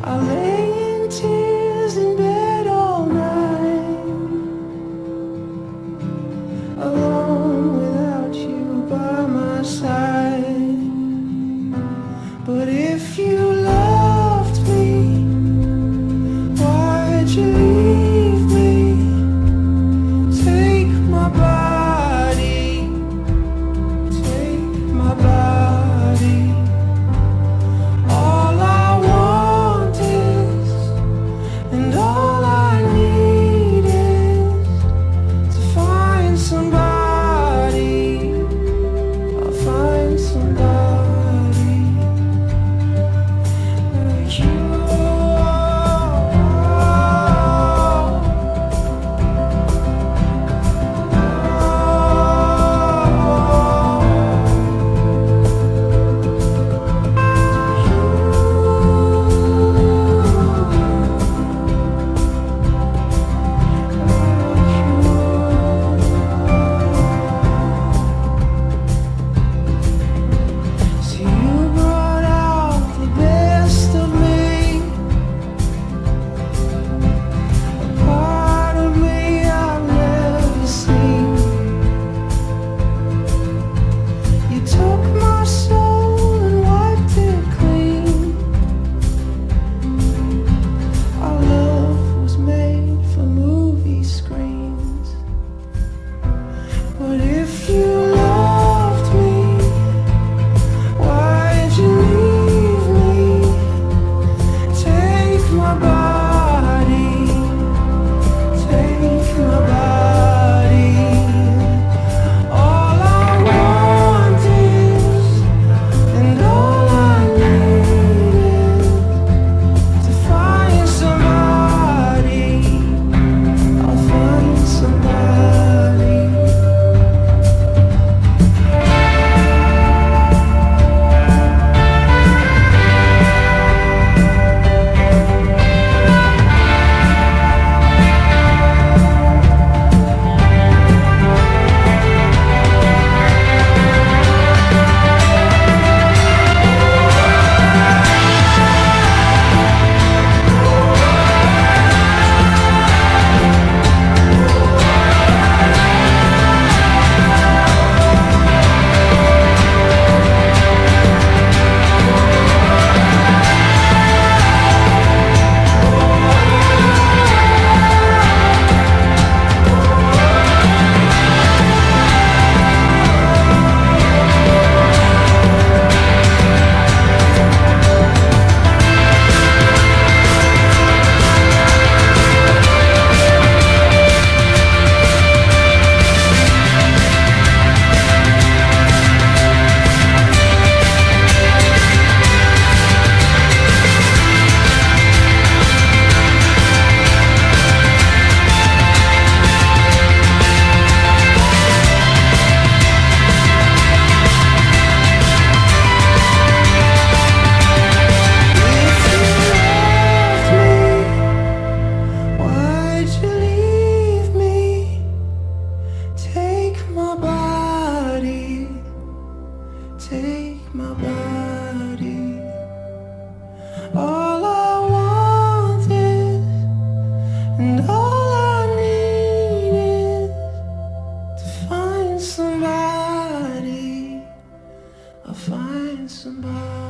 I lay in tears in bed all night Alone without you by my side But if you loved me Why'd you? somebody somebody. I'll find somebody.